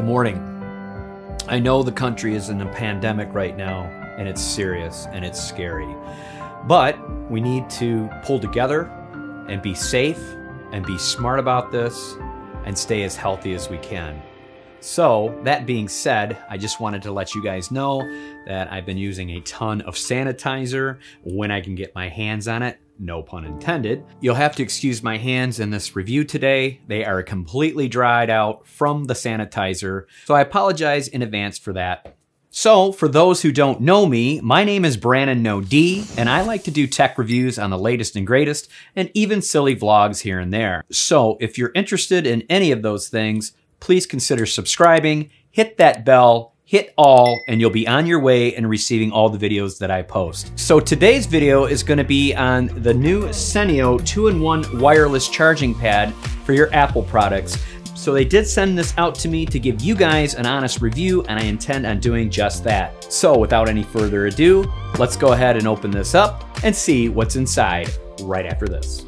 Good morning. I know the country is in a pandemic right now, and it's serious and it's scary. But we need to pull together and be safe and be smart about this and stay as healthy as we can. So, that being said, I just wanted to let you guys know that I've been using a ton of sanitizer when I can get my hands on it no pun intended. You'll have to excuse my hands in this review today. They are completely dried out from the sanitizer, so I apologize in advance for that. So, for those who don't know me, my name is Brannon No D, and I like to do tech reviews on the latest and greatest, and even silly vlogs here and there. So, if you're interested in any of those things, please consider subscribing, hit that bell, hit all and you'll be on your way and receiving all the videos that I post. So today's video is gonna be on the new Seneo 2-in-1 wireless charging pad for your Apple products. So they did send this out to me to give you guys an honest review and I intend on doing just that. So without any further ado, let's go ahead and open this up and see what's inside right after this.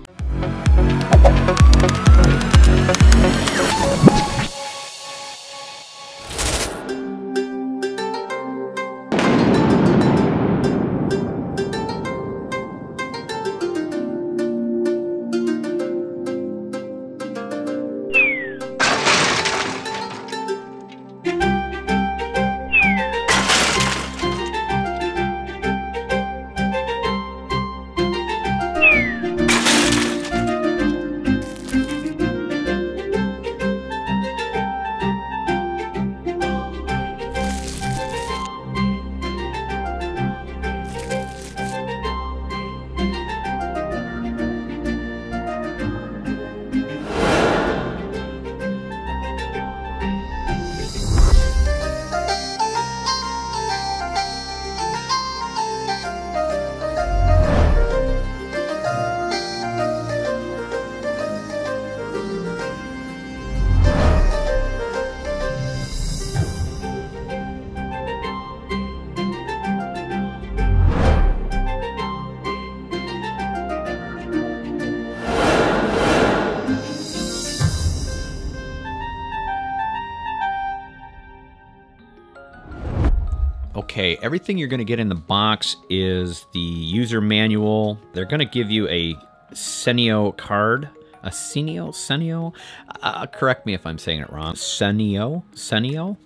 Okay, everything you're going to get in the box is the user manual. They're going to give you a Seneo card. A Seneo? Seneo? Uh, correct me if I'm saying it wrong. Seneo? Seneo?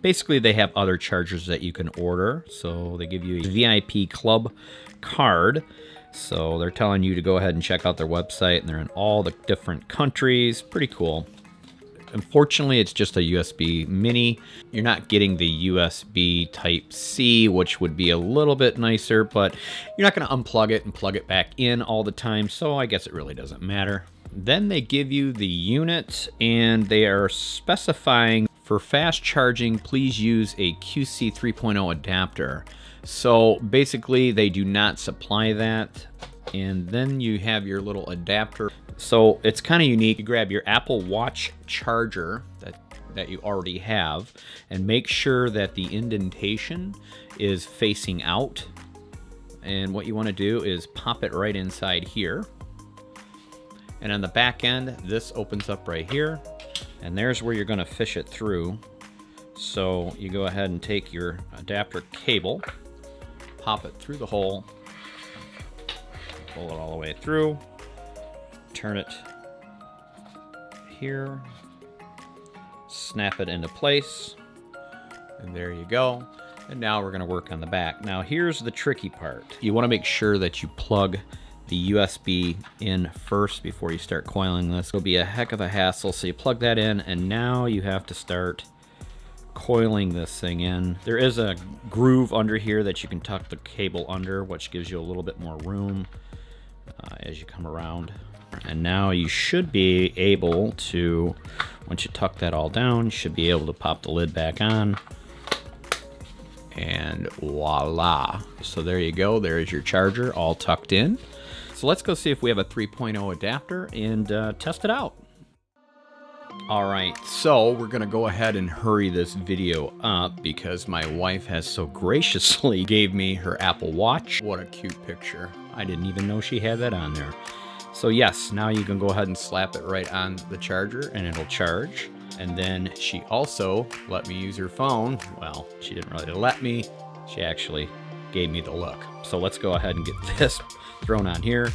Basically, they have other chargers that you can order. So they give you a VIP club card. So they're telling you to go ahead and check out their website, and they're in all the different countries. Pretty cool. Unfortunately, it's just a USB mini. You're not getting the USB type C, which would be a little bit nicer, but you're not gonna unplug it and plug it back in all the time, so I guess it really doesn't matter. Then they give you the unit and they are specifying for fast charging, please use a QC 3.0 adapter. So basically they do not supply that. And then you have your little adapter so it's kind of unique. You grab your Apple Watch charger that, that you already have and make sure that the indentation is facing out. And what you want to do is pop it right inside here. And on the back end, this opens up right here. And there's where you're going to fish it through. So you go ahead and take your adapter cable, pop it through the hole, pull it all the way through, turn it here, snap it into place, and there you go. And now we're gonna work on the back. Now here's the tricky part. You wanna make sure that you plug the USB in first before you start coiling this. It'll be a heck of a hassle. So you plug that in and now you have to start coiling this thing in. There is a groove under here that you can tuck the cable under, which gives you a little bit more room uh, as you come around. And now you should be able to, once you tuck that all down, you should be able to pop the lid back on. And voila. So there you go. There's your charger all tucked in. So let's go see if we have a 3.0 adapter and uh, test it out. All right, so we're gonna go ahead and hurry this video up because my wife has so graciously gave me her Apple Watch. What a cute picture. I didn't even know she had that on there. So yes, now you can go ahead and slap it right on the charger and it'll charge. And then she also let me use her phone. Well, she didn't really let me. She actually gave me the look. So let's go ahead and get this thrown on here.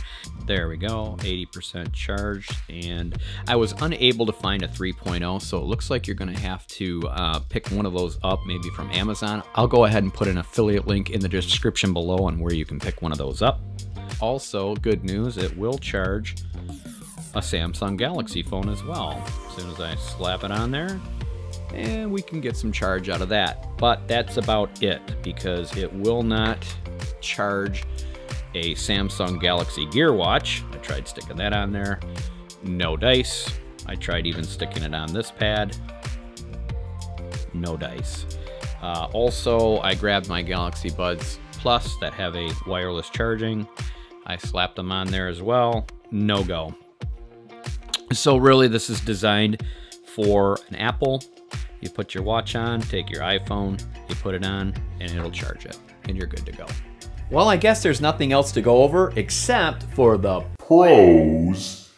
There we go, 80% charged. And I was unable to find a 3.0, so it looks like you're gonna have to uh, pick one of those up, maybe from Amazon. I'll go ahead and put an affiliate link in the description below on where you can pick one of those up. Also, good news, it will charge a Samsung Galaxy phone as well. As soon as I slap it on there, and we can get some charge out of that. But that's about it because it will not charge a Samsung Galaxy Gear Watch. I tried sticking that on there. No dice. I tried even sticking it on this pad. No dice. Uh, also, I grabbed my Galaxy Buds Plus that have a wireless charging. I slapped them on there as well. No go. So really, this is designed for an Apple. You put your watch on, take your iPhone, you put it on, and it'll charge it, and you're good to go. Well, I guess there's nothing else to go over except for the pros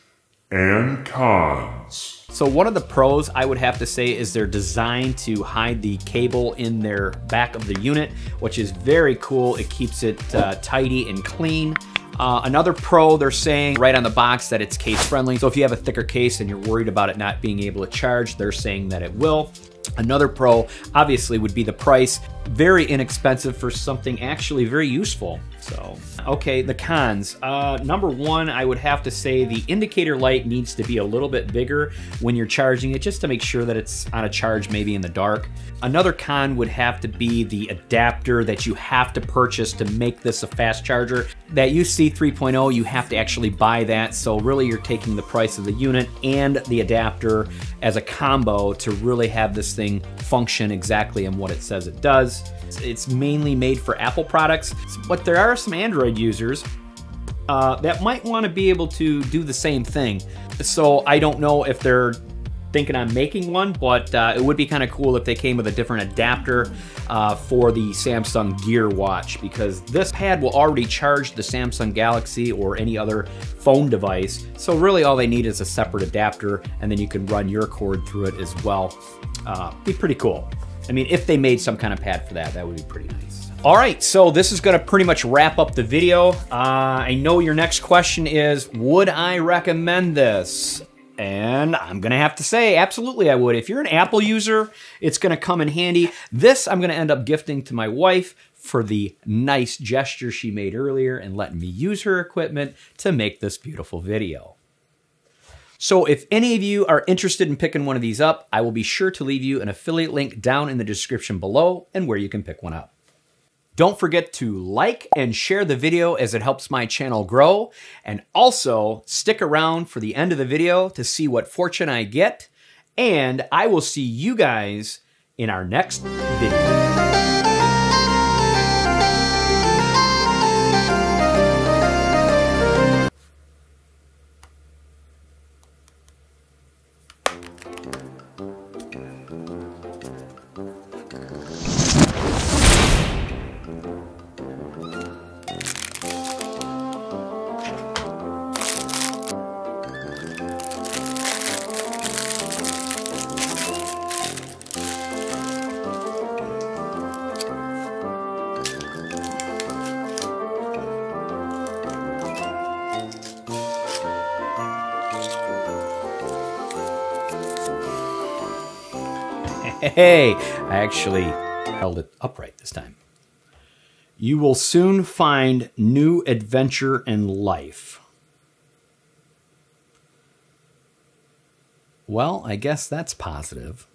and cons. So one of the pros I would have to say is they're designed to hide the cable in their back of the unit, which is very cool. It keeps it uh, tidy and clean. Uh, another pro, they're saying right on the box that it's case friendly. So if you have a thicker case and you're worried about it not being able to charge, they're saying that it will. Another pro, obviously, would be the price. Very inexpensive for something actually very useful. So, okay, the cons. Uh, number one, I would have to say the indicator light needs to be a little bit bigger when you're charging it, just to make sure that it's on a charge maybe in the dark. Another con would have to be the adapter that you have to purchase to make this a fast charger. That QC 3.0, you have to actually buy that, so really you're taking the price of the unit and the adapter as a combo to really have this thing function exactly in what it says it does. It's mainly made for Apple products, but there are some Android users uh, that might want to be able to do the same thing. So I don't know if they're thinking on making one, but uh, it would be kind of cool if they came with a different adapter uh, for the Samsung Gear Watch because this pad will already charge the Samsung Galaxy or any other phone device. So really all they need is a separate adapter and then you can run your cord through it as well. Uh, be pretty cool. I mean, if they made some kind of pad for that, that would be pretty nice. All right, so this is gonna pretty much wrap up the video. Uh, I know your next question is, would I recommend this? And I'm gonna have to say, absolutely I would. If you're an Apple user, it's gonna come in handy. This I'm gonna end up gifting to my wife for the nice gesture she made earlier and letting me use her equipment to make this beautiful video. So if any of you are interested in picking one of these up, I will be sure to leave you an affiliate link down in the description below and where you can pick one up. Don't forget to like and share the video as it helps my channel grow. And also stick around for the end of the video to see what fortune I get. And I will see you guys in our next video. Hey, I actually held it upright this time. You will soon find new adventure in life. Well, I guess that's positive.